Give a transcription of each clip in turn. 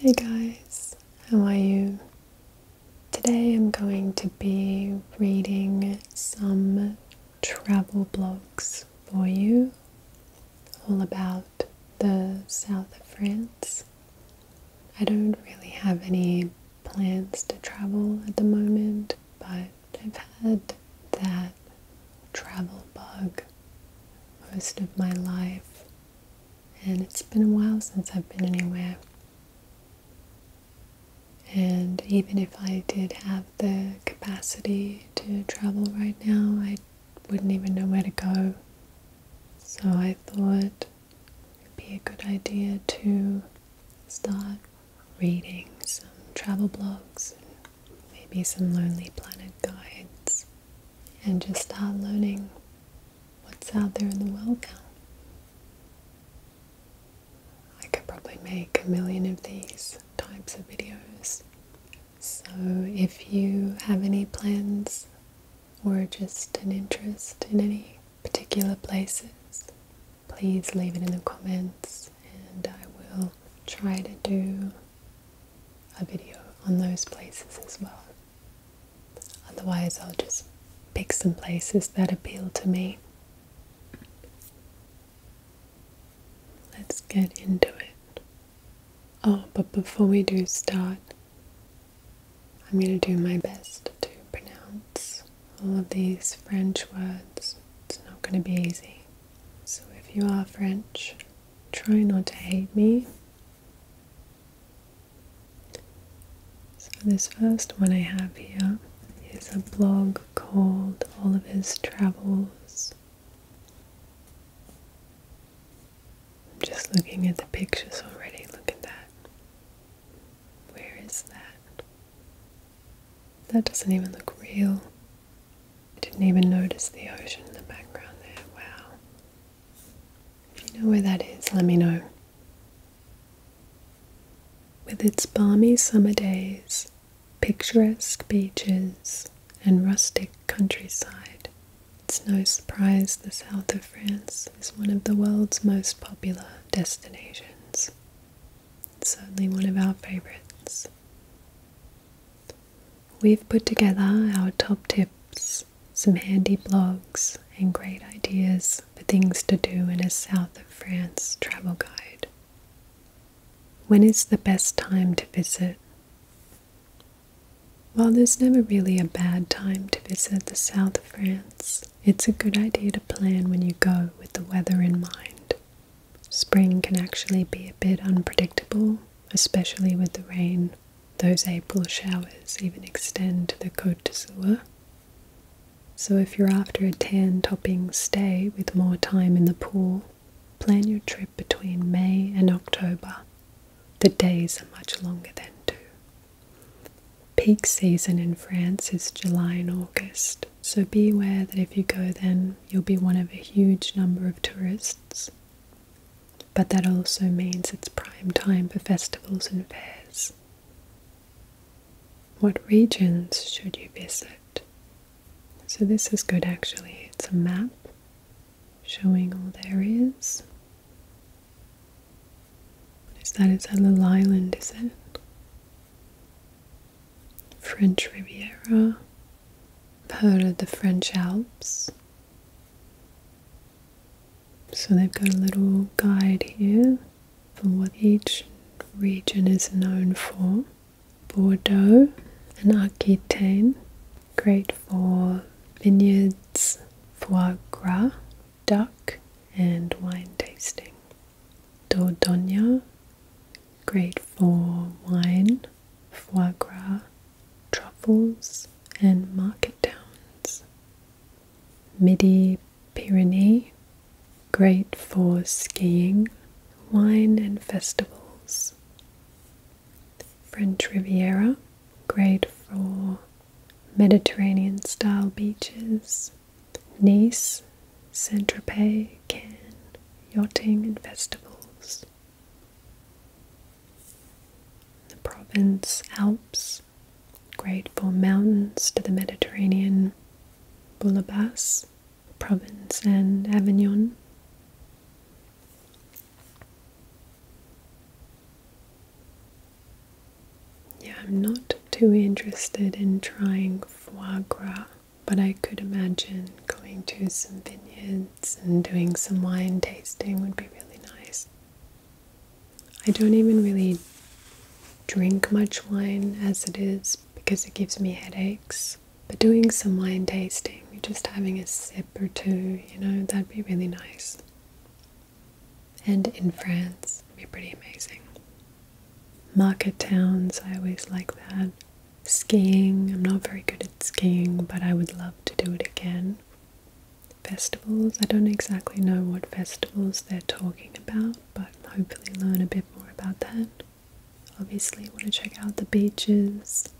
Hey guys, how are you? Today I'm going to be reading some travel blogs for you, all about the south of France. I don't really have any plans to travel at the moment, but I've had that travel bug most of my life, and it's been a while since I've been anywhere. And even if I did have the capacity to travel right now, I wouldn't even know where to go. So I thought it'd be a good idea to start reading some travel blogs and maybe some Lonely Planet guides and just start learning what's out there in the world now. I could probably make a million of these types of videos. So if you have any plans or just an interest in any particular places, please leave it in the comments and I will try to do a video on those places as well. Otherwise, I'll just pick some places that appeal to me. Let's get into it. Oh, but before we do start, I'm going to do my best to pronounce all of these French words. It's not going to be easy. So if you are French, try not to hate me. So this first one I have here is a blog called Oliver's Travels. I'm just looking at the pictures already. Look at that. Where is that? That doesn't even look real. I didn't even notice the ocean in the background there. Wow. If you know where that is, let me know. With its balmy summer days, picturesque beaches, and rustic countryside, it's no surprise the south of France is one of the world's most popular destinations. It's certainly one of our favorites. We've put together our top tips, some handy blogs, and great ideas for things to do in a south of France travel guide. When is the best time to visit? While there's never really a bad time to visit the south of France, it's a good idea to plan when you go with the weather in mind. Spring can actually be a bit unpredictable, especially with the rain. Those April showers even extend to the Côte d'Azur. So, if you're after a tan topping stay with more time in the pool, plan your trip between May and October. The days are much longer then, too. Peak season in France is July and August, so be aware that if you go then, you'll be one of a huge number of tourists. But that also means it's prime time for festivals and fairs. What regions should you visit? So, this is good actually. It's a map showing all the areas. What is that? Is that a little island, is it? French Riviera. I've of the French Alps. So they've got a little guide here for what each region is known for. Bordeaux and Aquitaine, great for vineyards, foie gras, duck, and wine tasting. Dordogne, great for wine, foie gras, truffles, and market towns. Midi Pyrenees, great for skiing, wine, and festivals. French Riviera, great for Mediterranean style beaches. Nice, Saint Tropez, Cannes, yachting, and festivals. The Provence Alps, great for mountains to the Mediterranean, Bouillabaisse, Provence, and Avignon. Yeah, I'm not too interested in trying foie gras, but I could imagine going to some vineyards and doing some wine tasting would be really nice. I don't even really drink much wine as it is because it gives me headaches. But doing some wine tasting, just having a sip or two, you know, that'd be really nice. And in France, it'd be pretty amazing. Market towns, I always like that. Skiing, I'm not very good at skiing, but I would love to do it again. Festivals, I don't exactly know what festivals they're talking about, but hopefully learn a bit more about that. Obviously, want to check out the beaches.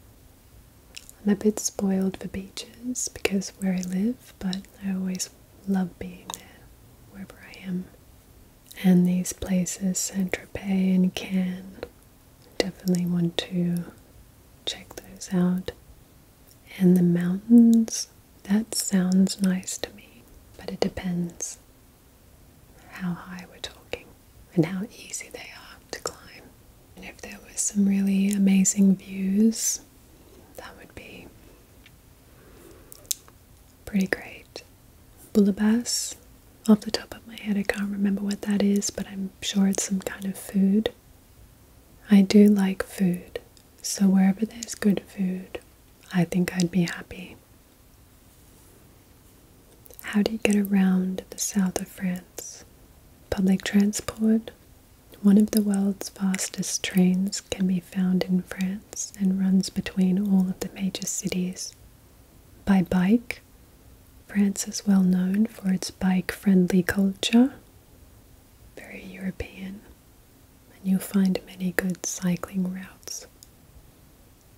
I'm a bit spoiled for beaches because where I live, but I always love being there wherever I am. And these places, Saint Tropez and Cannes, definitely want to check those out. And the mountains, that sounds nice to me, but it depends how high we're talking and how easy they are to climb. And if there was some really amazing views, that would be pretty great. Bouillabaisse off the top of my head, I can't remember what that is, but I'm sure it's some kind of food. I do like food, so wherever there's good food, I think I'd be happy. How do you get around the south of France? Public transport. One of the world's fastest trains can be found in France and runs between all of the major cities. By bike, France is well known for its bike friendly culture, very European, and you'll find many good cycling routes.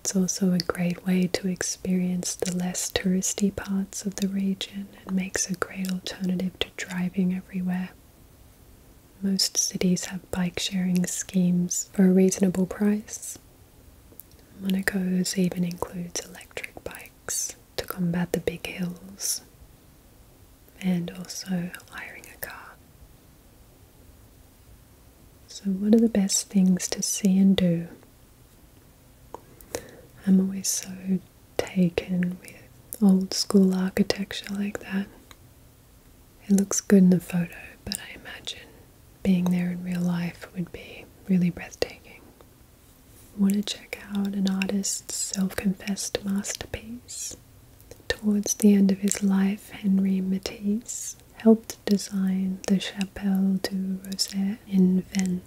It's also a great way to experience the less touristy parts of the region and makes a great alternative to driving everywhere. Most cities have bike sharing schemes for a reasonable price. Monaco's even includes electric bikes to combat the big hills and also hiring a car. So, what are the best things to see and do? I'm always so taken with old school architecture like that. It looks good in the photo, but I imagine being there in real life would be really breathtaking. Want to check out an artist's self confessed masterpiece? Towards the end of his life, Henri Matisse helped design the Chapelle du Rosaire in Vence,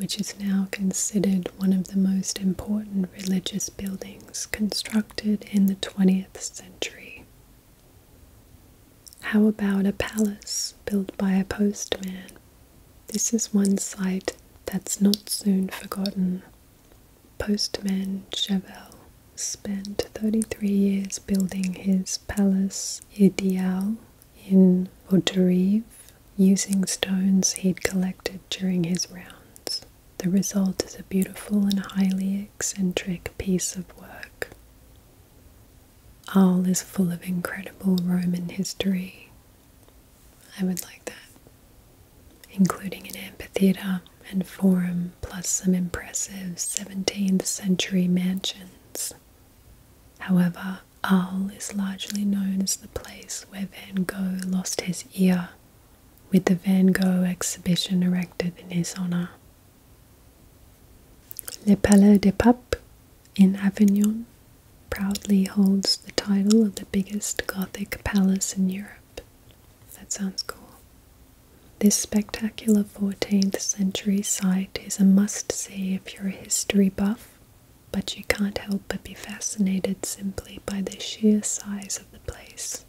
which is now considered one of the most important religious buildings constructed in the 20th century. How about a palace built by a postman? This is one site that's not soon forgotten. Postman Cheval spent 33 years building his palace ideal in Hauterives using stones he'd collected during his rounds. The result is a beautiful and highly eccentric piece of work. Arles is full of incredible Roman history. I would like that, including an amphitheatre and forum, plus some impressive 17th century mansions. However, Arles is largely known as the place where Van Gogh lost his ear, with the Van Gogh exhibition erected in his honour. Le Palais des Papes in Avignon proudly holds the title of the biggest Gothic palace in Europe. That sounds cool. This spectacular 14th century site is a must see if you're a history buff, but you can't help but be fascinated simply by the sheer size of the place.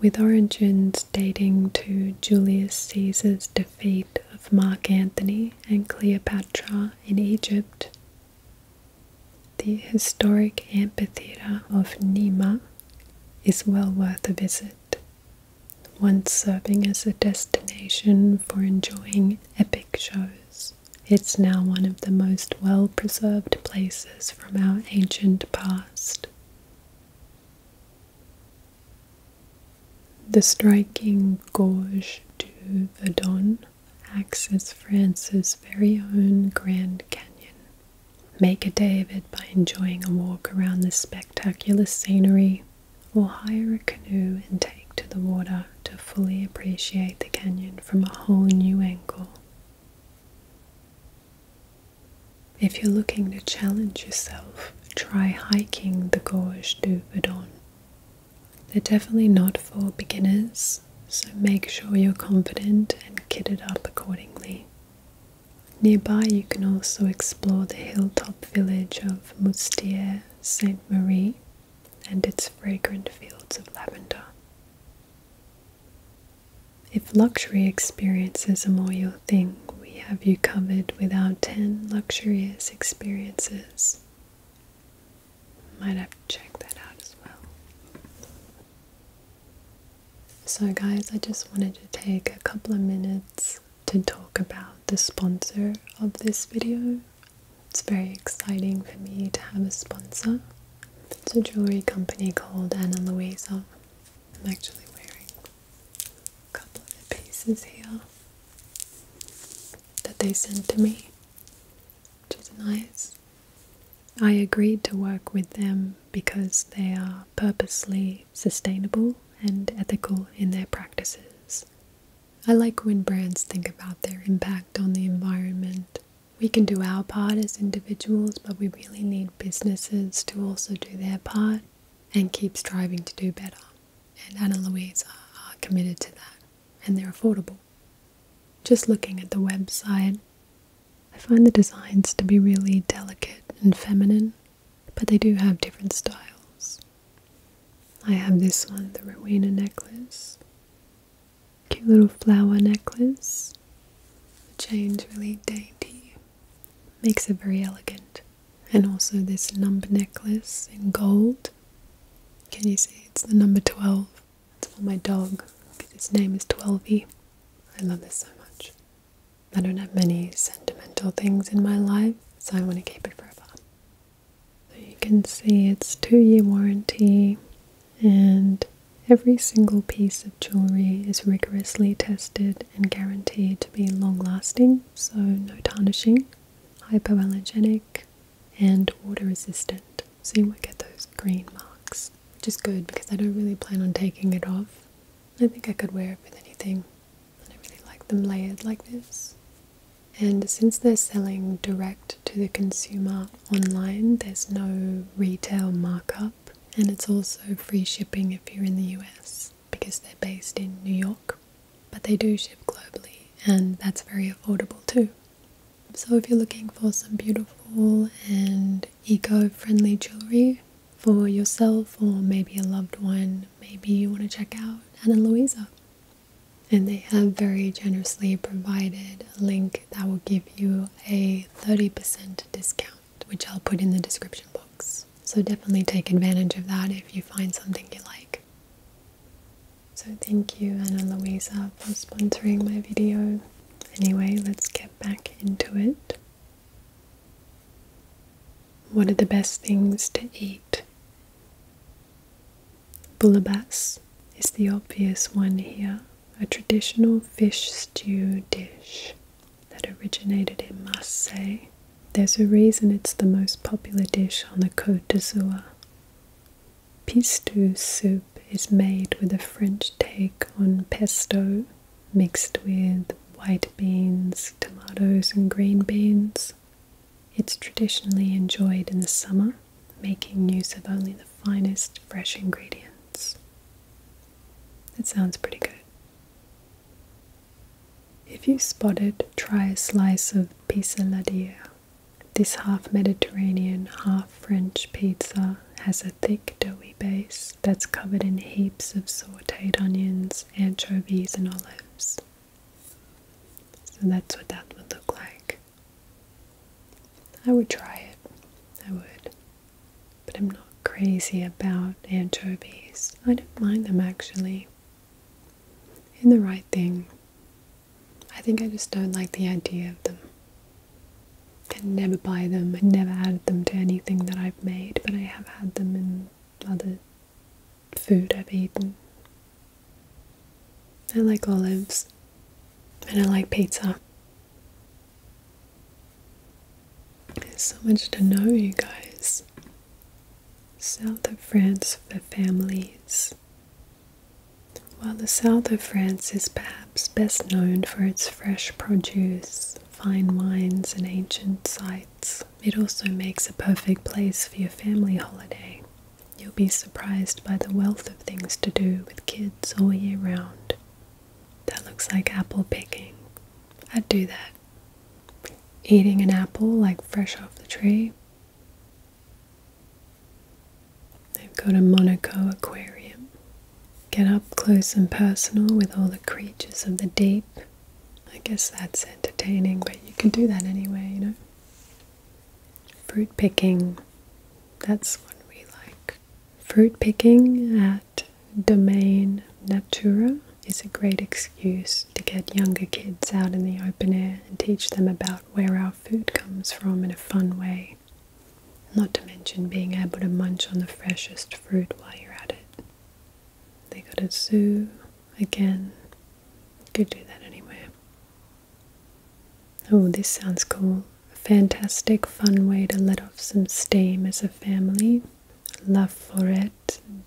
With origins dating to Julius Caesar's defeat Mark Antony and Cleopatra in Egypt, the historic amphitheatre of Nîmes is well worth a visit. Once serving as a destination for enjoying epic shows, it's now one of the most well preserved places from our ancient past. The striking Gorge du Verdon acts as France's very own Grand Canyon Make a day of it by enjoying a walk around the spectacular scenery, or hire a canoe and take to the water to fully appreciate the canyon from a whole new angle. If you're looking to challenge yourself, try hiking the Gorge du Verdon. They're definitely not for beginners, so make sure you're confident and kitted up accordingly. Nearby, you can also explore the hilltop village of Moustiers Sainte Marie and its fragrant fields of lavender. If luxury experiences are more your thing, we have you covered with our 10 luxurious experiences. Might have to check that out as well. So, guys, I just wanted to take a couple of minutes to talk about the sponsor of this video. It's very exciting for me to have a sponsor. It's a jewelry company called Ana Luisa. I'm actually wearing a couple of the pieces here that they sent to me, which is nice. I agreed to work with them because they are purposely sustainable and ethical in their practices. I like when brands think about their impact on the environment. We can do our part as individuals, but we really need businesses to also do their part and keep striving to do better. And Ana Luisa are committed to that, and they're affordable. Just looking at the website, I find the designs to be really delicate and feminine, but they do have different styles. I have this one, the Rowena necklace. Cute little flower necklace. The chain's really dainty. Makes it very elegant. And also this number necklace in gold. Can you see? It's the number 12. It's for my dog. His name is 12 I love this so much. I don't have many sentimental things in my life, so I want to keep it forever. So you can see it's two year warranty and every single piece of jewelry is rigorously tested and guaranteed to be long lasting, so no tarnishing, hypoallergenic, and water resistant. So you won't get those green marks, which is good because I don't really plan on taking it off. I think I could wear it with anything. I really like them layered like this. And since they're selling direct to the consumer online, there's no retail markup, and it's also free shipping if you're in the US because they're based in New York, but they do ship globally, and that's very affordable too. So, if you're looking for some beautiful and eco friendly jewelry for yourself or maybe a loved one, maybe you want to check out Ana Luisa and they have very generously provided a link that will give you a 30% discount, which I'll put in the description box. So definitely take advantage of that if you find something you like. So thank you Ana Luisa for sponsoring my video. Anyway, let's get back into it. What are the best things to eat? Bouillabaisse is the obvious one here a traditional fish stew dish that originated in Marseille. There's a reason it's the most popular dish on the Côte d'Azur. Pistou soup is made with a French take on pesto mixed with white beans, tomatoes, and green beans. It's traditionally enjoyed in the summer, making use of only the finest fresh ingredients. That sounds pretty good. If you spot it, try a slice of pissaladière. This half Mediterranean, half French pizza has a thick, doughy base that's covered in heaps of sauteed onions, anchovies, and olives. So that's what that would look like. I would try it. I would. But I'm not crazy about anchovies. I don't mind them actually. In the right thing, I think I just don't like the idea of them. Can never buy them. I never added them to anything that I've made, but I have had them in other food I've eaten. I like olives and I like pizza. There's so much to know, you guys. South of France for families. While the south of France is perhaps best known for its fresh produce, fine wines, and ancient sites, it also makes a perfect place for your family holiday. You'll be surprised by the wealth of things to do with kids all year round. That looks like apple picking. I'd do that. Eating an apple like fresh off the tree. They've got a Monaco aquarium. Get up close and personal with all the creatures of the deep. I guess that's entertaining, but you can do that anyway, you know. Fruit picking. That's what we like. Fruit picking at Domaine Natura is a great excuse to get younger kids out in the open air and teach them about where our food comes from in a fun way. Not to mention being able to munch on the freshest fruit while you're at it. They got a zoo again. Could do that. Oh, this sounds cool. Fantastic, fun way to let off some steam as a family. La Forêt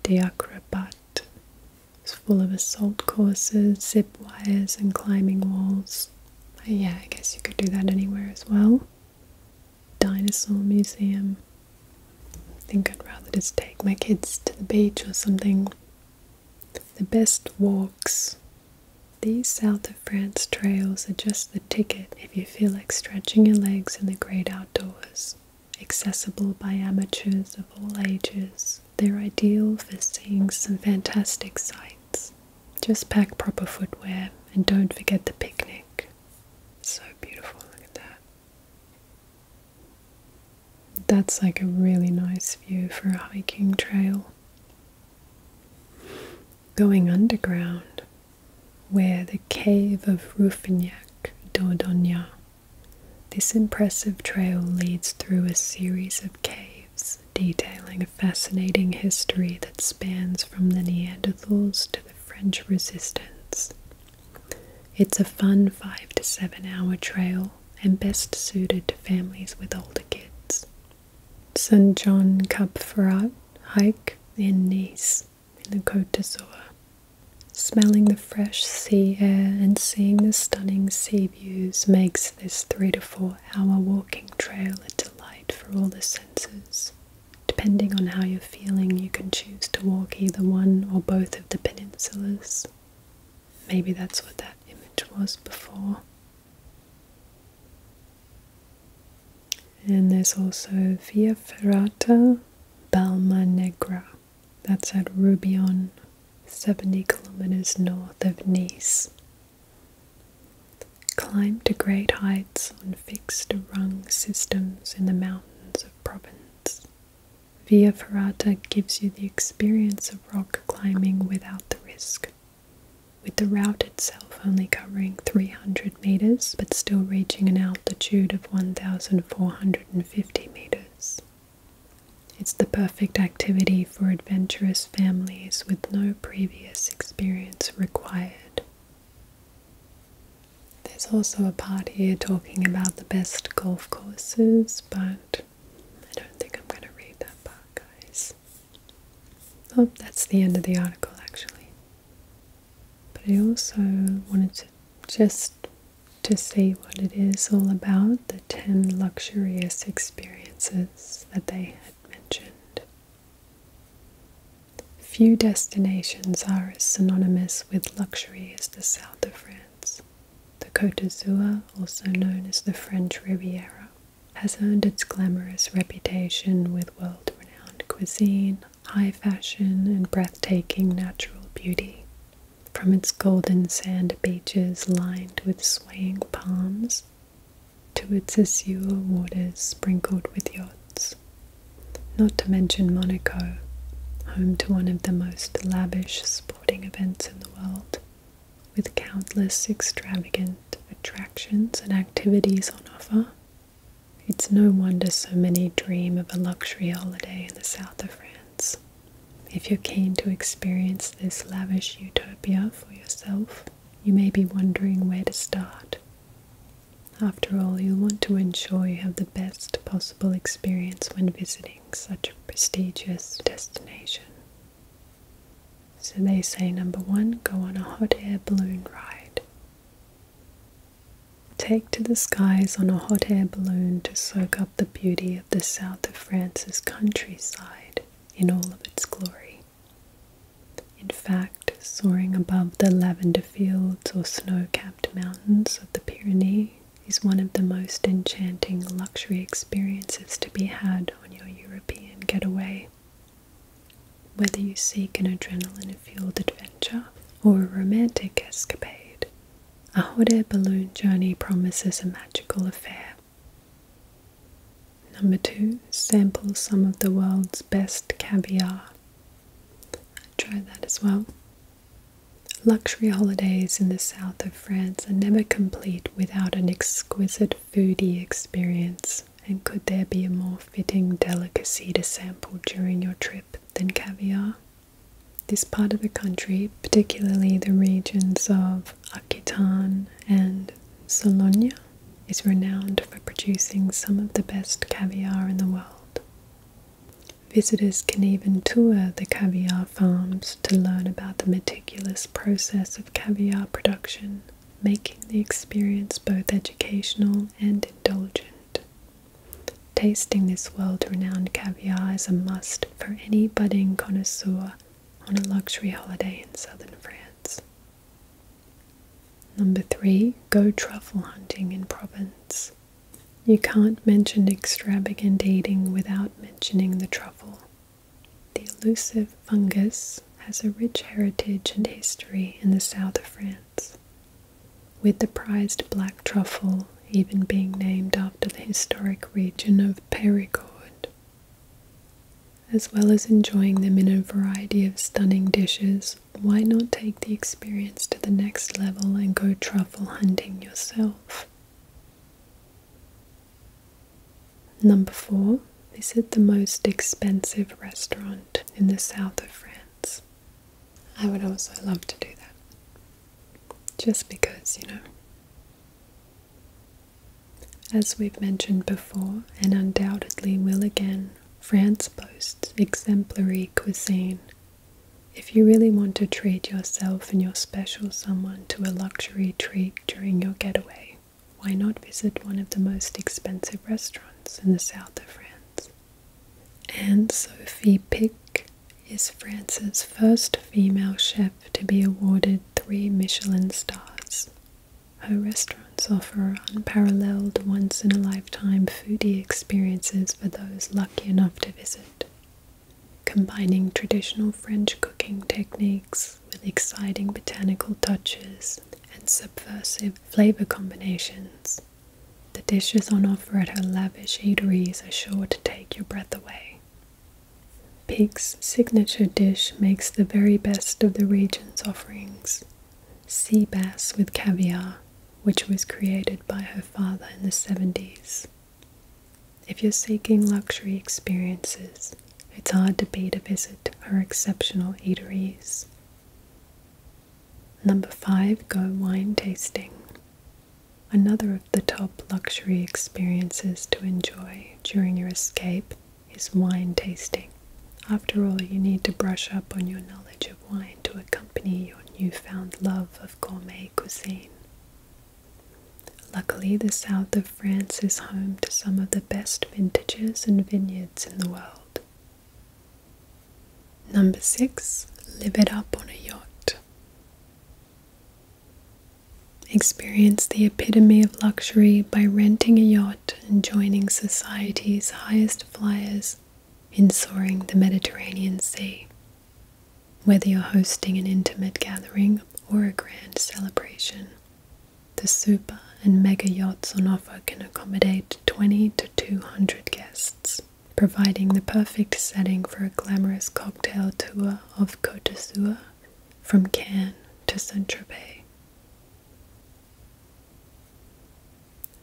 d'Acrobat. It's full of assault courses, zip wires, and climbing walls. yeah, I guess you could do that anywhere as well. Dinosaur Museum. I think I'd rather just take my kids to the beach or something. The best walks. These South of France trails are just the ticket if you feel like stretching your legs in the great outdoors. Accessible by amateurs of all ages, they're ideal for seeing some fantastic sights. Just pack proper footwear and don't forget the picnic. So beautiful, look at that. That's like a really nice view for a hiking trail. Going underground, where the cave of Rouffignac Dordogne. This impressive trail leads through a series of caves detailing a fascinating history that spans from the Neanderthals to the French resistance. It's a fun five to seven hour trail and best suited to families with older kids. St. John Cap Ferrat hike in Nice in the Côte d'Azur. Smelling the fresh sea air and seeing the stunning sea views makes this three to four hour walking trail a delight for all the senses. Depending on how you're feeling, you can choose to walk either one or both of the peninsulas. Maybe that's what that image was before. And there's also Via Ferrata Balma Negra. That's at Roubion, 70 kilometers north of Nice. Climb to great heights on fixed rung systems in the mountains of Provence. Via Ferrata gives you the experience of rock climbing without the risk, with the route itself only covering 300 meters but still reaching an altitude of 1,450 meters. It's the perfect activity for adventurous families with no previous experience required. There's also a part here talking about the best golf courses, but I don't think I'm going to read that part, guys. Oh, that's the end of the article, actually. But I also wanted to just to see what it is all about the 10 luxurious experiences that they had mentioned. Few destinations are as synonymous with luxury as the south of France. The Côte d'Azur, also known as the French Riviera, has earned its glamorous reputation with world renowned cuisine, high fashion, and breathtaking natural beauty. From its golden sand beaches lined with swaying palms to its azure waters sprinkled with yachts. Not to mention Monaco, home to one of the most lavish sporting events in the world, with countless extravagant attractions and activities on offer. It's no wonder so many dream of a luxury holiday in the south of France. If you're keen to experience this lavish utopia for yourself, you may be wondering where to start. After all, you'll want to ensure you have the best possible experience when visiting such a prestigious destination. So they say number one, go on a hot air balloon ride. Take to the skies on a hot air balloon to soak up the beauty of the south of France's countryside in all of its glory. In fact, soaring above the lavender fields or snow capped mountains of the Pyrenees is one of the most enchanting luxury experiences to be had on your European getaway. Whether you seek an adrenaline fueled adventure or a romantic escapade, a hot air balloon journey promises a magical affair. Number two, sample some of the world's best caviar. I Try that as well. Luxury holidays in the south of France are never complete without an exquisite foodie experience, and could there be a more fitting delicacy to sample during your trip than caviar? This part of the country, particularly the regions of Aquitaine and Sologne, is renowned for producing some of the best caviar in the world. Visitors can even tour the caviar farms to learn about the meticulous process of caviar production, making the experience both educational and indulgent. Tasting this world renowned caviar is a must for any budding connoisseur on a luxury holiday in southern France. Number three, go truffle hunting in Provence. You can't mention extravagant eating without mentioning the truffle. Elusive fungus has a rich heritage and history in the south of France, with the prized black truffle even being named after the historic region of Perigord. As well as enjoying them in a variety of stunning dishes, why not take the experience to the next level and go truffle hunting yourself? Number four, visit the most expensive restaurant in the south of France. I would also love to do that. Just because, you know. As we've mentioned before, and undoubtedly will again, France boasts exemplary cuisine. If you really want to treat yourself and your special someone to a luxury treat during your getaway, why not visit one of the most expensive restaurants in the south of France? Anne Sophie Pic is France's first female chef to be awarded three Michelin stars. Her restaurants offer unparalleled once in a lifetime foodie experiences for those lucky enough to visit. Combining traditional French cooking techniques with exciting botanical touches and subversive flavor combinations, the dishes on offer at her lavish eateries are sure to take your breath away. Pic's signature dish makes the very best of the region's offerings sea bass with caviar, which was created by her father in the 70s. If you're seeking luxury experiences, it's hard to beat a visit to her exceptional eateries. Number five, go wine tasting. Another of the top luxury experiences to enjoy during your escape is wine tasting. After all, you need to brush up on your knowledge of wine to accompany your newfound love of gourmet cuisine. Luckily, the south of France is home to some of the best vintages and vineyards in the world. Number six, live it up on a yacht. Experience the epitome of luxury by renting a yacht and joining society's highest flyers in soaring the Mediterranean Sea. Whether you're hosting an intimate gathering or a grand celebration, the super and mega yachts on offer can accommodate 20 to 200 guests, providing the perfect setting for a glamorous cocktail tour of Côte d'Azur from Cannes to Saint Tropez.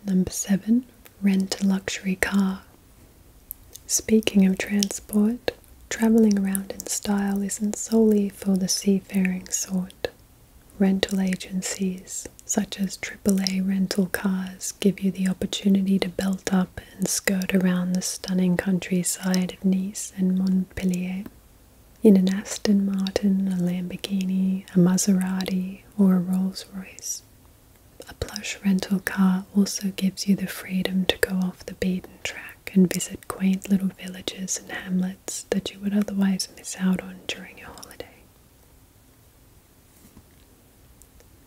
Number seven, rent a luxury car. Speaking of transport, traveling around in style isn't solely for the seafaring sort. Rental agencies such as AAA rental cars, give you the opportunity to belt up and skirt around the stunning countryside of Nice and Montpellier in an Aston Martin, a Lamborghini, a Maserati, or a Rolls Royce. A plush rental car also gives you the freedom to go off the beaten track and visit quaint little villages and hamlets that you would otherwise miss out on during your holiday.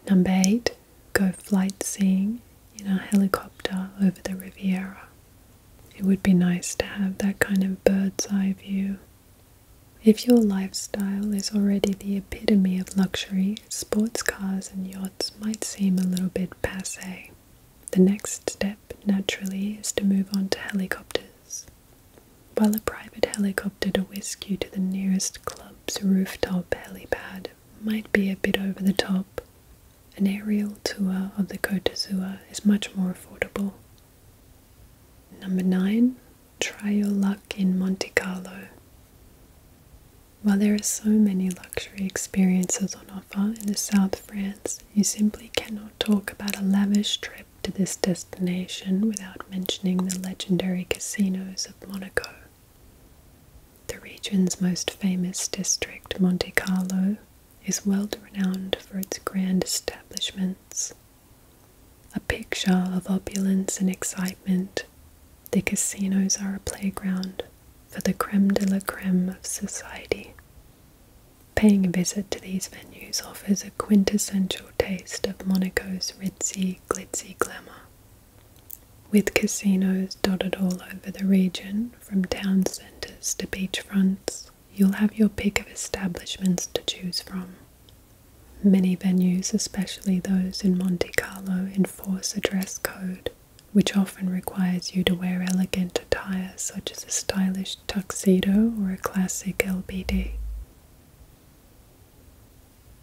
Number 8. Go flight seeing in a helicopter over the Riviera. It would be nice to have that kind of bird's eye view. If your lifestyle is already the epitome of luxury, sports cars and yachts might seem a little bit passe. The next step, naturally, is to move on to helicopters. While a private helicopter to whisk you to the nearest club's rooftop helipad might be a bit over the top, an aerial tour of the Côte d'Azur is much more affordable. Number 9. Try your luck in Monte Carlo. While there are so many luxury experiences on offer in the South France, you simply cannot talk about a lavish trip to this destination without mentioning the legendary casinos of Monaco. The region's most famous district, Monte Carlo, is well renowned for its grand establishments. A picture of opulence and excitement, the casinos are a playground for the creme de la creme of society. Paying a visit to these venues offers a quintessential taste of Monaco's ritzy, glitzy glamour. With casinos dotted all over the region, from town centres to beachfronts, you'll have your pick of establishments to choose from. Many venues, especially those in Monte Carlo, enforce a dress code, which often requires you to wear elegant attire such as a stylish tuxedo or a classic LBD.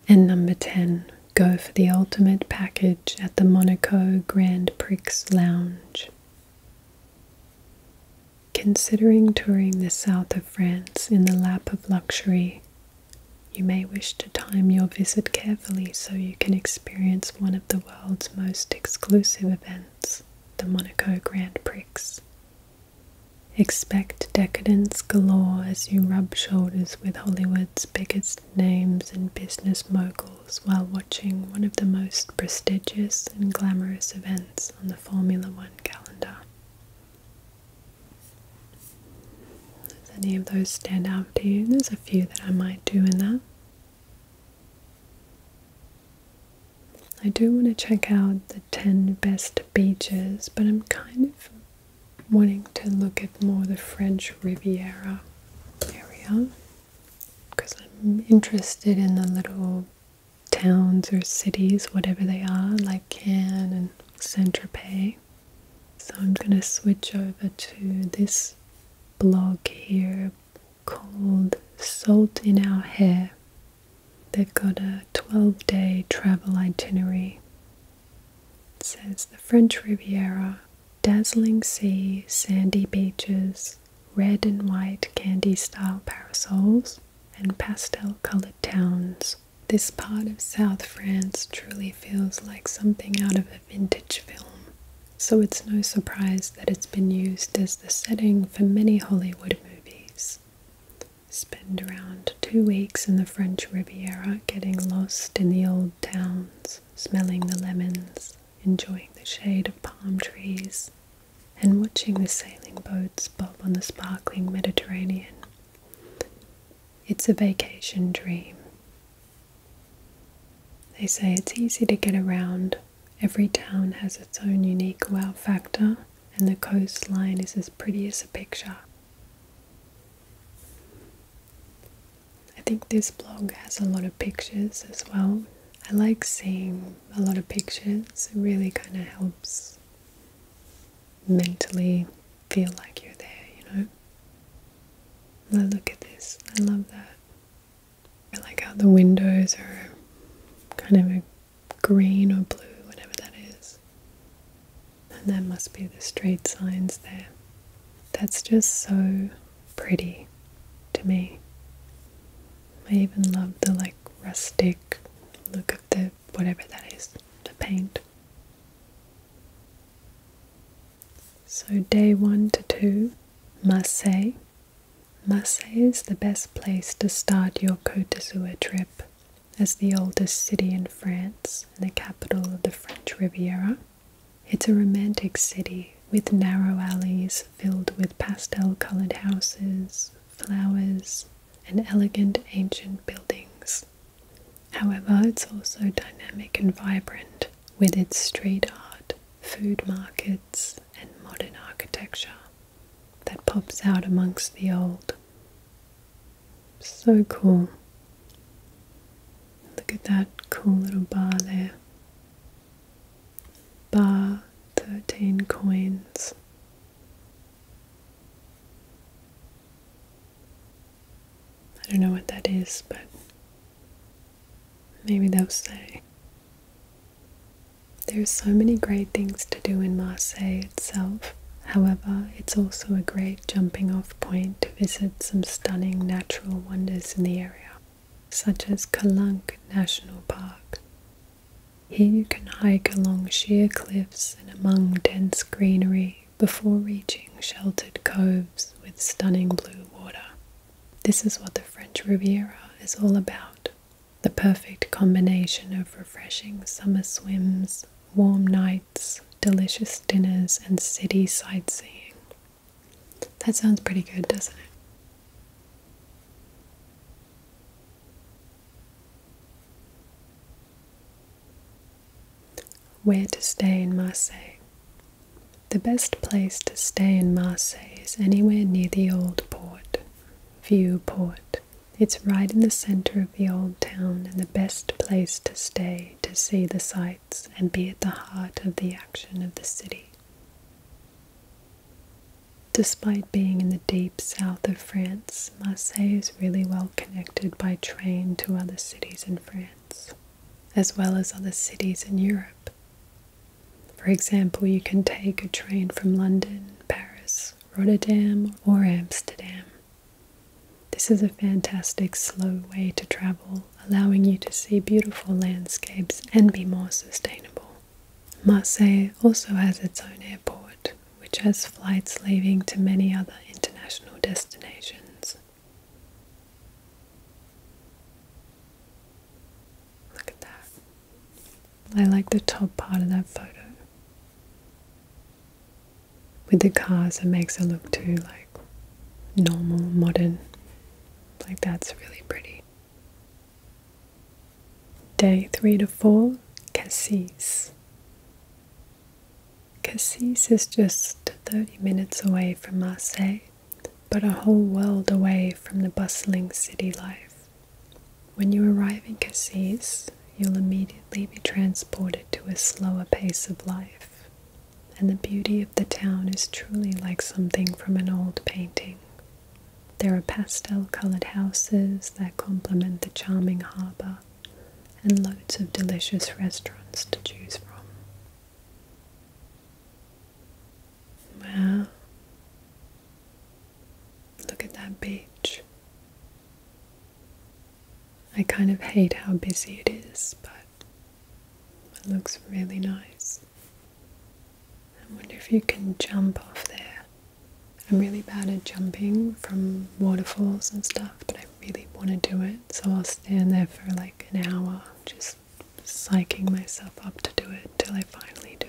And number 10, go for the ultimate package at the Monaco Grand Prix Lounge. Considering touring the south of France in the lap of luxury, you may wish to time your visit carefully so you can experience one of the world's most exclusive events, the Monaco Grand Prix. Expect decadence galore as you rub shoulders with Hollywood's biggest names and business moguls while watching one of the most prestigious and glamorous events on the Formula One calendar. Does any of those stand out to you? There's a few that I might do in that. I do want to check out the 10 best beaches, but I'm kind of wanting to look at more the French Riviera area because I'm interested in the little towns or cities, whatever they are, like Cannes and Saint Tropez. So I'm going to switch over to this blog here called Salt in Our Hair. They've got a 12 day travel itinerary. It says the French Riviera dazzling sea, sandy beaches, red and white candy style parasols, and pastel colored towns. This part of South France truly feels like something out of a vintage film, so it's no surprise that it's been used as the setting for many Hollywood movies. Spend around two weeks in the French Riviera getting lost in the old towns, smelling the lemons, enjoying the shade of palm trees, and watching the sailing boats bob on the sparkling Mediterranean. It's a vacation dream. They say it's easy to get around. Every town has its own unique wow factor, and the coastline is as pretty as a picture. I think this blog has a lot of pictures as well. I like seeing a lot of pictures, it really kind of helps mentally feel like you're there, you know. Now look at this, I love that. I like how the windows are kind of a green or blue, whatever that is. And that must be the street signs there. That's just so pretty to me. I even love the like rustic look of the whatever that is, the paint. So, day one to two, Marseille. Marseille is the best place to start your Côte d'Azur trip as the oldest city in France and the capital of the French Riviera. It's a romantic city with narrow alleys filled with pastel colored houses, flowers, and elegant ancient buildings. However, it's also dynamic and vibrant with its street art, food markets, modern architecture that pops out amongst the old. So cool. Look at that cool little bar there. Bar 13 coins. I don't know what that is, but maybe they'll say. There's so many great things to do in Marseille itself. However, it's also a great jumping off point to visit some stunning natural wonders in the area, such as Calanque National Park. Here you can hike along sheer cliffs and among dense greenery before reaching sheltered coves with stunning blue water. This is what the French Riviera is all about the perfect combination of refreshing summer swims, warm nights, delicious dinners, and city sightseeing. That sounds pretty good, doesn't it? Where to stay in Marseille? The best place to stay in Marseille is anywhere near the old port, Vieux Port. It's right in the center of the old town and the best place to stay see the sights and be at the heart of the action of the city. Despite being in the deep south of France, Marseille is really well connected by train to other cities in France, as well as other cities in Europe. For example, you can take a train from London, Paris, Rotterdam, or Amsterdam. This is a fantastic slow way to travel, allowing you to see beautiful landscapes and be more sustainable. Marseille also has its own airport, which has flights leaving to many other international destinations. Look at that. I like the top part of that photo. With the cars, it makes it look too like normal, modern. Like that's really pretty. Day three to four, Cassis. Cassis is just 30 minutes away from Marseille, but a whole world away from the bustling city life. When you arrive in Cassis, you'll immediately be transported to a slower pace of life, and the beauty of the town is truly like something from an old painting. There are pastel colored houses that complement the charming harbour, and loads of delicious restaurants to choose from. Wow. Look at that beach. I kind of hate how busy it is, but it looks really nice. I wonder if you can jump off there. I'm really bad at jumping from waterfalls and stuff, but I really want to do it, so I'll stand there for like an hour just psyching myself up to do it till I finally do.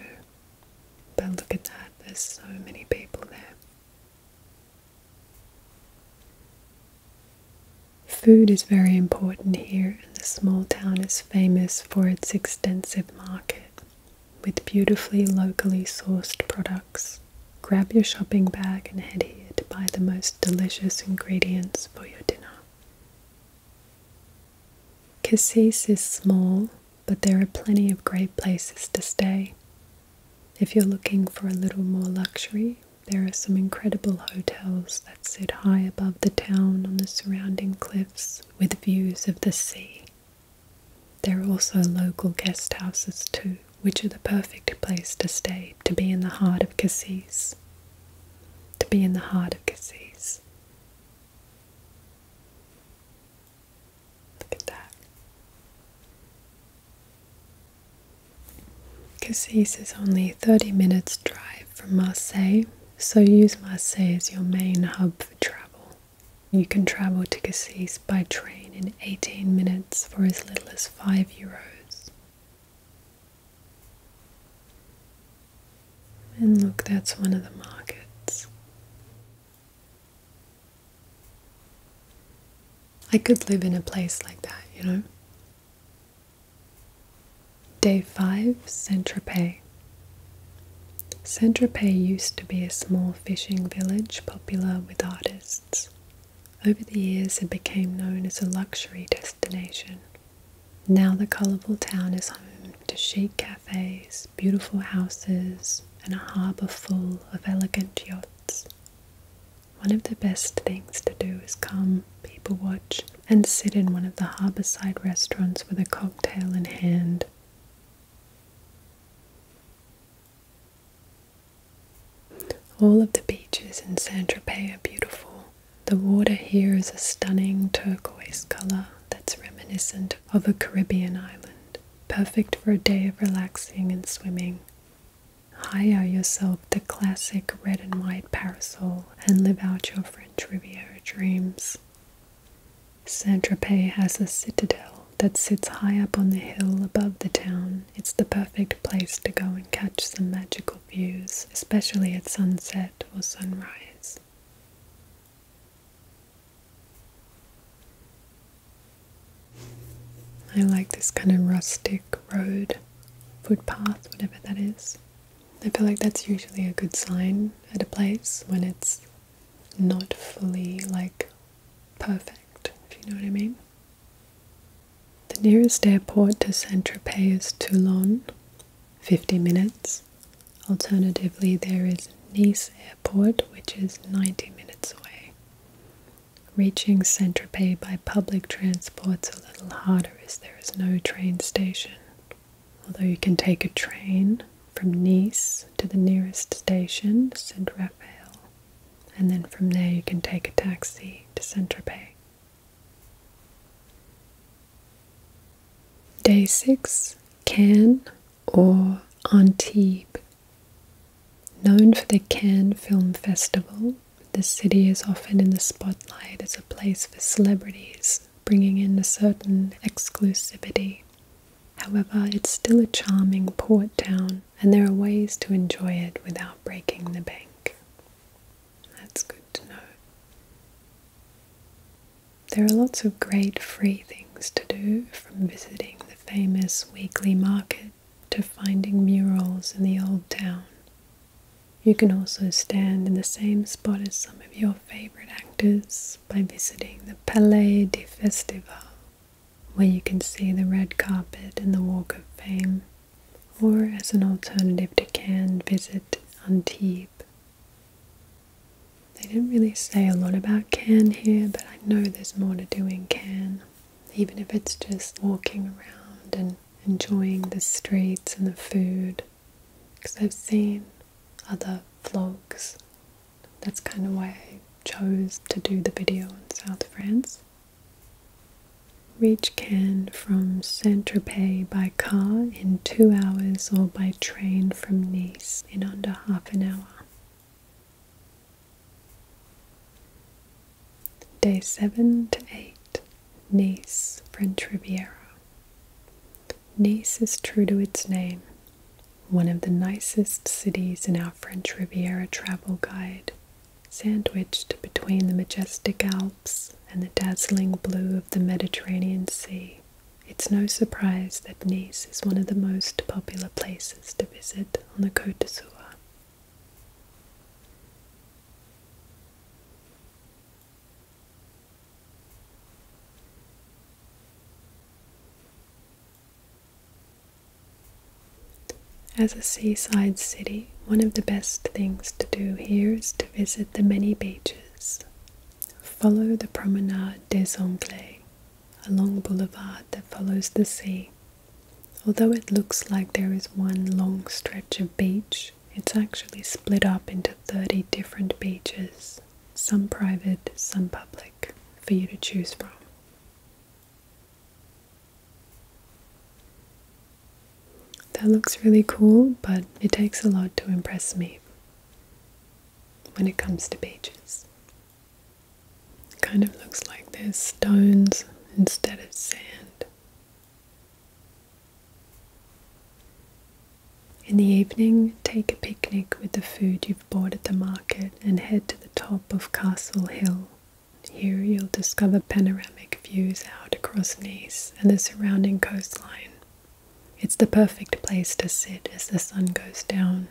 But look at that, there's so many people there. Food is very important here, and the small town is famous for its extensive market with beautifully locally sourced products. Grab your shopping bag and head here to buy the most delicious ingredients for your dinner. Cassis is small, but there are plenty of great places to stay. If you're looking for a little more luxury, there are some incredible hotels that sit high above the town on the surrounding cliffs with views of the sea. There are also local guest houses too, which are the perfect place to stay to be in the heart of Cassis. To be in the heart of Cassis. Look at that. Cassis is only 30 minutes drive from Marseille, so use Marseille as your main hub for travel. You can travel to Cassis by train in 18 minutes for as little as 5 euros. And look, that's one of the markets. I could live in a place like that, you know? Day 5 Saint Tropez. Saint Tropez used to be a small fishing village popular with artists. Over the years, it became known as a luxury destination. Now, the colourful town is home to chic cafes, beautiful houses, and a harbour full of elegant yachts. One of the best things to do is come, people watch, and sit in one of the harbourside restaurants with a cocktail in hand. All of the beaches in Saint Tropez are beautiful. The water here is a stunning turquoise colour that's reminiscent of a Caribbean island, perfect for a day of relaxing and swimming. Hire yourself the classic red and white parasol and live out your French Riviera dreams. Saint Tropez has a citadel that sits high up on the hill above the town. It's the perfect place to go and catch some magical views, especially at sunset or sunrise. I like this kind of rustic road, footpath, whatever that is. I feel like that's usually a good sign at a place when it's not fully like perfect, if you know what I mean. The nearest airport to Saint Tropez is Toulon, 50 minutes. Alternatively, there is Nice Airport, which is 90 minutes away. Reaching Saint Tropez by public transport is a little harder as there is no train station. Although you can take a train from Nice to the nearest station, Saint Raphael, and then from there you can take a taxi to Saint Day 6 Cannes or Antibes. Known for the Cannes Film Festival, the city is often in the spotlight as a place for celebrities, bringing in a certain exclusivity. However, it's still a charming port town, and there are ways to enjoy it without breaking the bank. That's good to know. There are lots of great free things to do, from visiting famous weekly market to finding murals in the old town. You can also stand in the same spot as some of your favorite actors by visiting the Palais des Festivals, where you can see the red carpet and the Walk of Fame, or as an alternative to Cannes, visit Antibes. They didn't really say a lot about Cannes here, but I know there's more to do in Cannes, even if it's just walking around and enjoying the streets and the food. Because I've seen other vlogs. That's kind of why I chose to do the video in South France. Reach Cannes from Saint Tropez by car in two hours or by train from Nice in under half an hour. Day 7 to 8 Nice, French Riviera. Nice is true to its name, one of the nicest cities in our French Riviera travel guide, sandwiched between the majestic Alps and the dazzling blue of the Mediterranean Sea. It's no surprise that Nice is one of the most popular places to visit on the Côte d'Azur. As a seaside city, one of the best things to do here is to visit the many beaches. Follow the Promenade des Anglais, a long boulevard that follows the sea. Although it looks like there is one long stretch of beach, it's actually split up into 30 different beaches, some private, some public, for you to choose from. That looks really cool, but it takes a lot to impress me when it comes to beaches. It kind of looks like there's stones instead of sand. In the evening, take a picnic with the food you've bought at the market and head to the top of Castle Hill. Here you'll discover panoramic views out across Nice and the surrounding. It's the perfect place to sit as the sun goes down.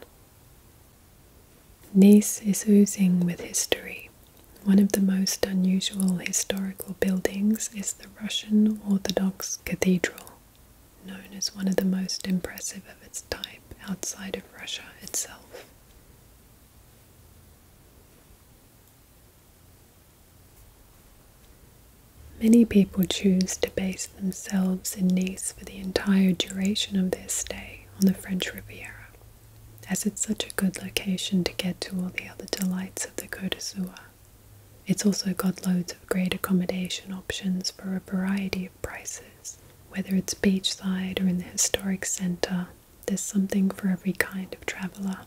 Nice is oozing with history. One of the most unusual historical buildings is the Russian Orthodox Cathedral, known as one of the most impressive of its type outside of Russia itself. Many people choose to base themselves in Nice for the entire duration of their stay on the French Riviera, as it's such a good location to get to all the other delights of the Côte d'Azur. It's also got loads of great accommodation options for a variety of prices. Whether it's beachside or in the historic centre, there's something for every kind of traveller.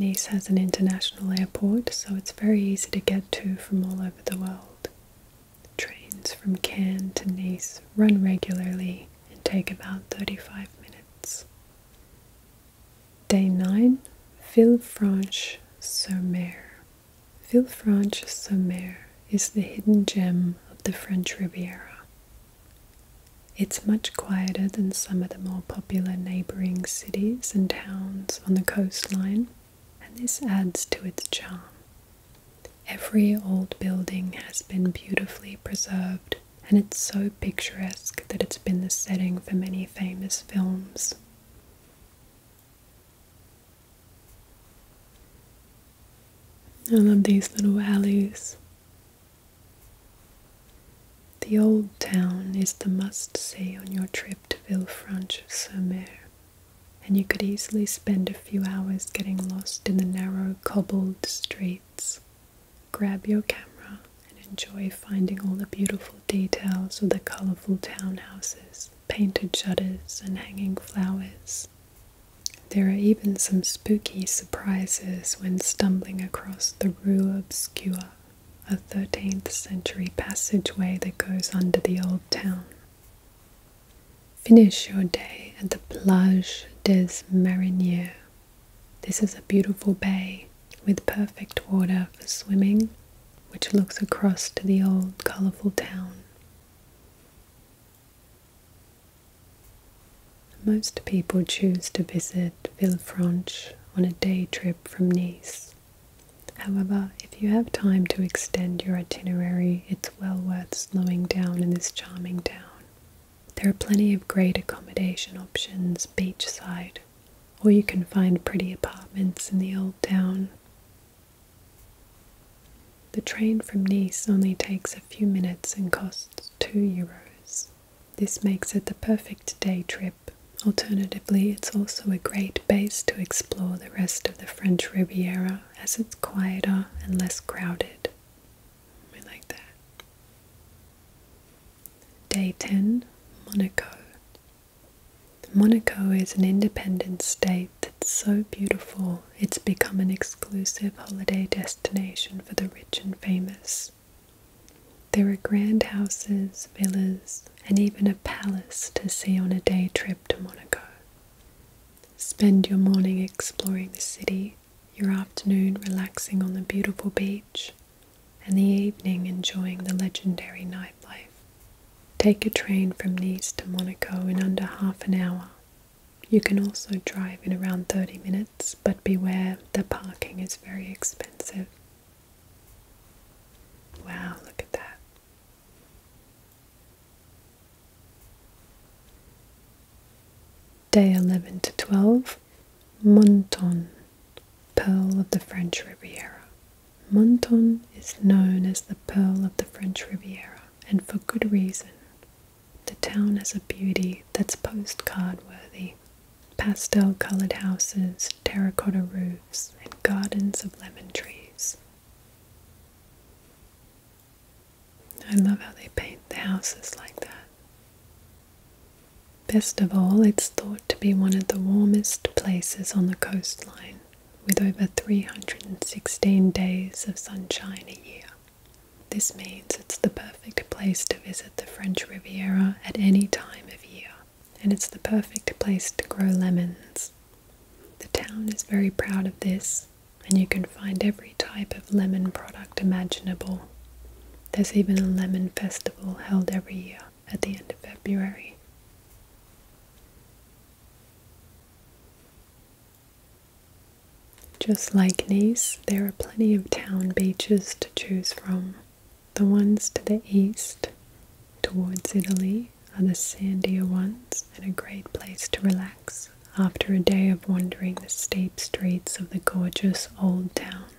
Nice has an international airport, so it's very easy to get to from all over the world. Trains from Cannes to Nice run regularly and take about 35 minutes. Day 9 Villefranche-sur-Mer. Villefranche-sur-Mer is the hidden gem of the French Riviera. It's much quieter than some of the more popular neighbouring cities and towns on the coastline, and this adds to its charm. Every old building has been beautifully preserved, and it's so picturesque that it's been the setting for many famous films. I love these little alleys. The old town is the must see on your trip to Villefranche-sur-Mer, and you could easily spend a few hours getting lost in the narrow cobbled streets. Grab your camera and enjoy finding all the beautiful details of the colourful townhouses, painted shutters, and hanging flowers. There are even some spooky surprises when stumbling across the Rue Obscure, a 13th century passageway that goes under the old town. Finish your day at the Plage des Marinières. This is a beautiful bay with perfect water for swimming, which looks across to the old colourful town. Most people choose to visit Villefranche on a day trip from Nice. However, if you have time to extend your itinerary, it's well worth slowing down in this charming town. There are plenty of great accommodation options beachside, or you can find pretty apartments in the old town. The train from Nice only takes a few minutes and costs 2 euros. This makes it the perfect day trip Alternatively, it's also a great base to explore the rest of the French Riviera as it's quieter and less crowded. We like that. Day 10 Monaco. Monaco is an independent state that's so beautiful it's become an exclusive holiday destination for the rich and famous. There are grand houses, villas, and even a palace to see on a day trip to Monaco. Spend your morning exploring the city, your afternoon relaxing on the beautiful beach, and the evening enjoying the legendary nightlife. Take a train from Nice to Monaco in under half an hour. You can also drive in around 30 minutes, but beware the parking is very expensive. Wow, look at that. Day 11 to 12 Menton, Pearl of the French Riviera. Menton is known as the Pearl of the French Riviera, and for good reason. Town has a beauty that's postcard worthy pastel coloured houses, terracotta roofs, and gardens of lemon trees. I love how they paint the houses like that. Best of all, it's thought to be one of the warmest places on the coastline, with over 316 days of sunshine a year. This means it's the perfect place to visit the French Riviera at any time of year, and it's the perfect place to grow lemons. The town is very proud of this, and you can find every type of lemon product imaginable. There's even a lemon festival held every year at the end of February. Just like Nice, there are plenty of town beaches to choose from. The ones to the east, towards Italy, are the sandier ones and a great place to relax after a day of wandering the steep streets of the gorgeous old town.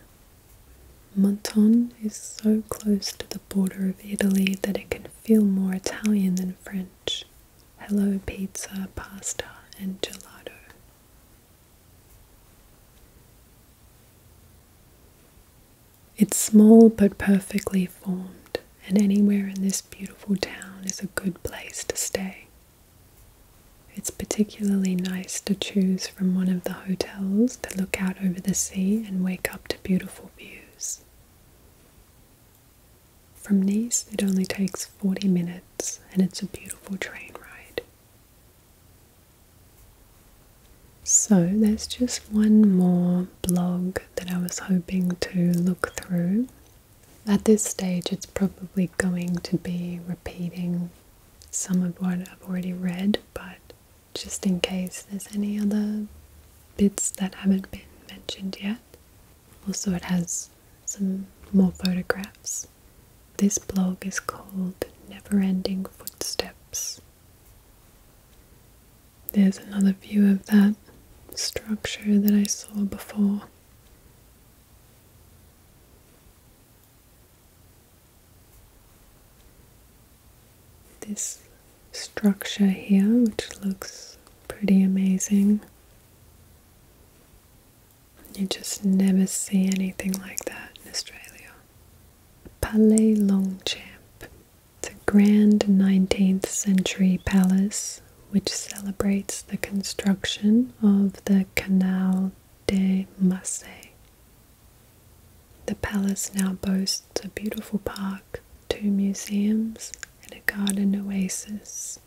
Menton is so close to the border of Italy that it can feel more Italian than French. Hello, pizza, pasta, and gelato. It's small but perfectly formed, and anywhere in this beautiful town is a good place to stay. It's particularly nice to choose from one of the hotels to look out over the sea and wake up to beautiful views. From Nice, it only takes 40 minutes and it's a beautiful train ride. So, there's just one more blog that I was hoping to look through. At this stage, it's probably going to be repeating some of what I've already read, but just in case there's any other bits that haven't been mentioned yet. Also, it has some more photographs. This blog is called Never Ending Footsteps. There's another view of that structure that I saw before. This structure here, which looks pretty amazing. You just never see anything like that in Australia. Palais Longchamp. It's a grand 19th century palace which celebrates the construction of the Canal de Marseille. The palace now boasts a beautiful park, two museums, and a garden oasis.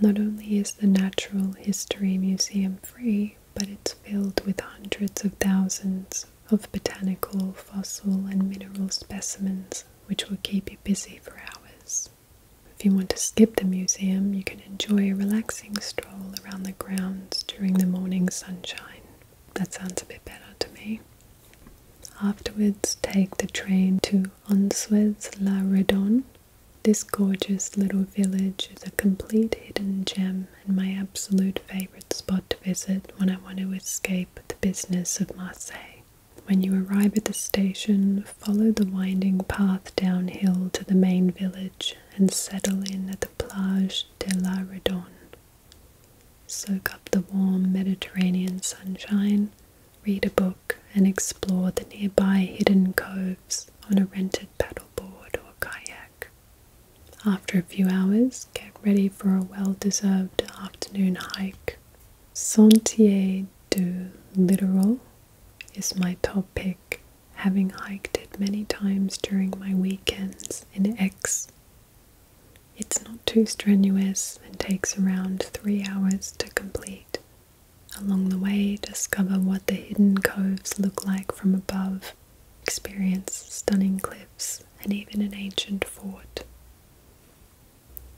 Not only is the Natural History Museum free, but it's filled with hundreds of thousands of botanical, fossil, and mineral specimens which will keep you busy for. If you want to skip the museum, you can enjoy a relaxing stroll around the grounds during the morning sunshine. That sounds a bit better to me. Afterwards, take the train to Ensuès-la-Redonne. This gorgeous little village is a complete hidden gem and my absolute favourite spot to visit when I want to escape the business of Marseille. When you arrive at the station, follow the winding path downhill to the main village and settle in at the Plage de la Redonne. Soak up the warm Mediterranean sunshine, read a book, and explore the nearby hidden coves on a rented paddleboard or kayak. After a few hours, get ready for a well deserved afternoon hike. Sentier du Littoral is my top pick, having hiked it many times during my weekends in Aix. It's not too strenuous and takes around three hours to complete. Along the way, discover what the hidden coves look like from above, experience stunning cliffs, and even an ancient fort.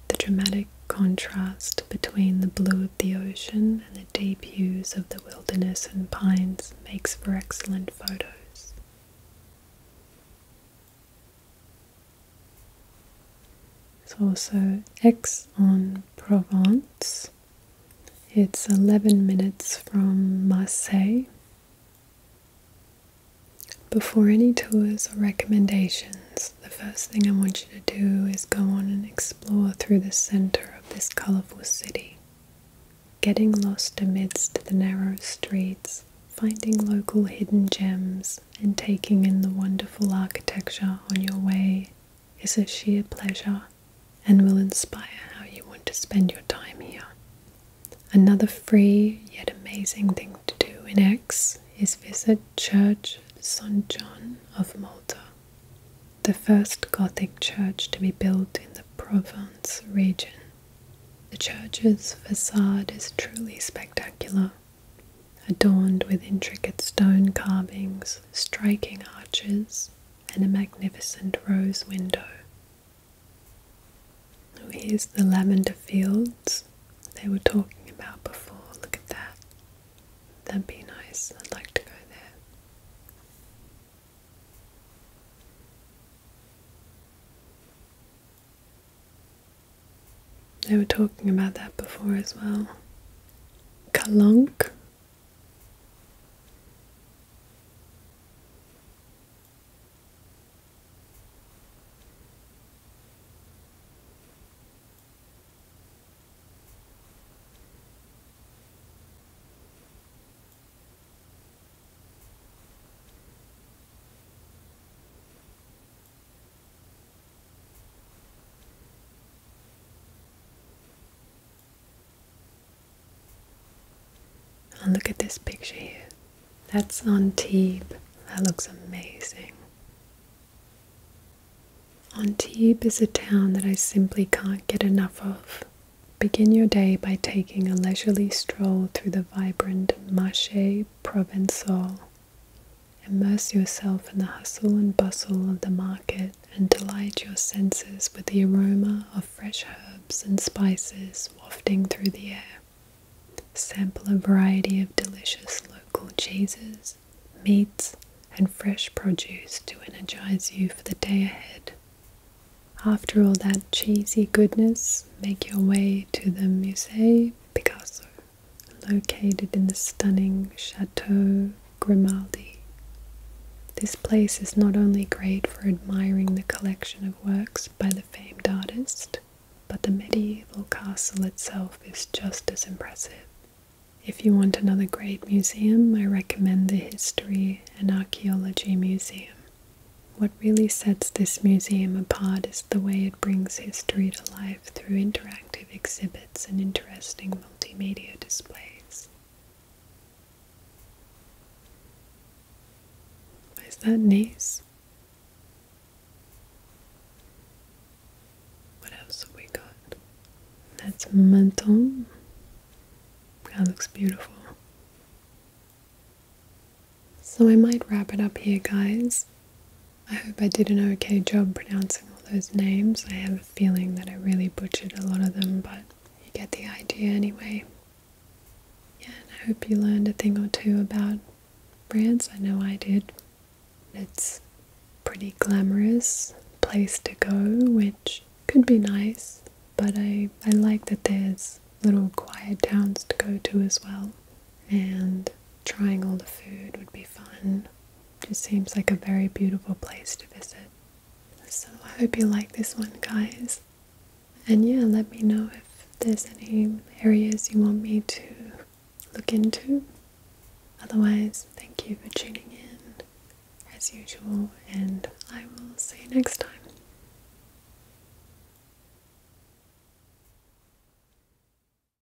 The dramatic contrast between the blue of the ocean and the deep hues of the wilderness and pines makes for excellent photos. There's also Aix-en-Provence. It's 11 minutes from Marseille. Before any tours or recommendations, the first thing I want you to do is go on and explore through the center this colorful city. Getting lost amidst the narrow streets, finding local hidden gems, and taking in the wonderful architecture on your way is a sheer pleasure and will inspire how you want to spend your time here. Another free yet amazing thing to do in Aix is visit Church St. John of Malta, the first Gothic church to be built in the Provence region. The church's facade is truly spectacular, adorned with intricate stone carvings, striking arches, and a magnificent rose window. Here's the lavender fields they were talking about before. Look at that. That'd be nice. I'd like to go there. They were talking about that before as well. Calanque. And look at this picture here. That's on Antibes. That looks amazing. Antibes is a town that I simply can't get enough of. Begin your day by taking a leisurely stroll through the vibrant Marché Provençal. Immerse yourself in the hustle and bustle of the market and delight your senses with the aroma of fresh herbs and spices wafting through the air. Sample a variety of delicious local cheeses, meats, and fresh produce to energize you for the day ahead. After all that cheesy goodness, make your way to the Musée Picasso, located in the stunning Chateau Grimaldi. This place is not only great for admiring the collection of works by the famed artist, but the medieval castle itself is just as impressive. If you want another great museum, I recommend the History and Archaeology Museum. What really sets this museum apart is the way it brings history to life through interactive exhibits and interesting multimedia displays. Is that nice? What else have we got? That's Menton. That looks beautiful. So I might wrap it up here, guys. I hope I did an okay job pronouncing all those names. I have a feeling that I really butchered a lot of them, but you get the idea anyway. Yeah, and I hope you learned a thing or two about France. I know I did. It's pretty glamorous place to go, which could be nice, but I, I like that there's little quiet towns to go to as well. And trying all the food would be fun. Just seems like a very beautiful place to visit. So I hope you like this one, guys. And yeah, let me know if there's any areas you want me to look into. Otherwise, thank you for tuning in as usual, and I will see you next time.